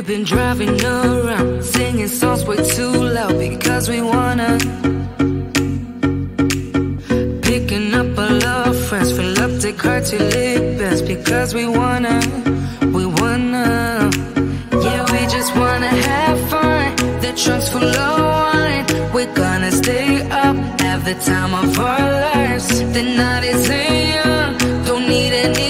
We've been driving around, singing songs way too loud because we wanna. Picking up all love friends, fill up the car to live because we wanna. We wanna. Yeah, we just wanna have fun. The trunk's full of wine. We're gonna stay up, have the time of our lives. The night is young, don't need any.